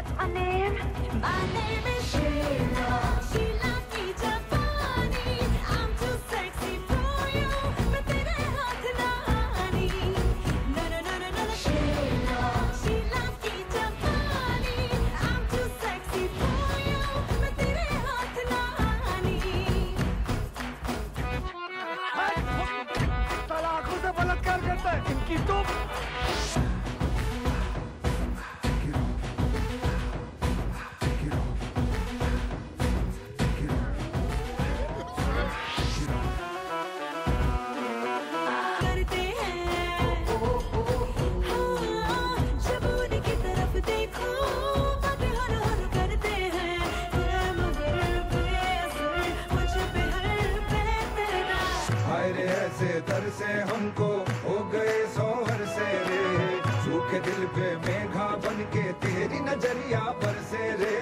My name My name is Sheila. Sheila की जापानी. I'm too sexy for you. मैं तेरे हाथ ना आनी. No no no no no no. Sheila. Sheila की जापानी. I'm too sexy for you. मैं तेरे हाथ ना आनी. साला आँखों से बलात्कार करता है इनकी तो रे दर से हमको हो गए सोहर से रे। सूखे दिल पे मेघा बन के तेरी नज़रिया पर से रे।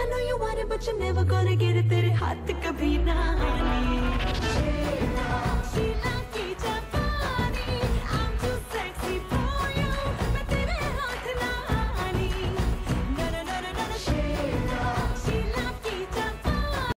I know you want it but you're never gonna get it. तेरे हाथ कभी ना आने।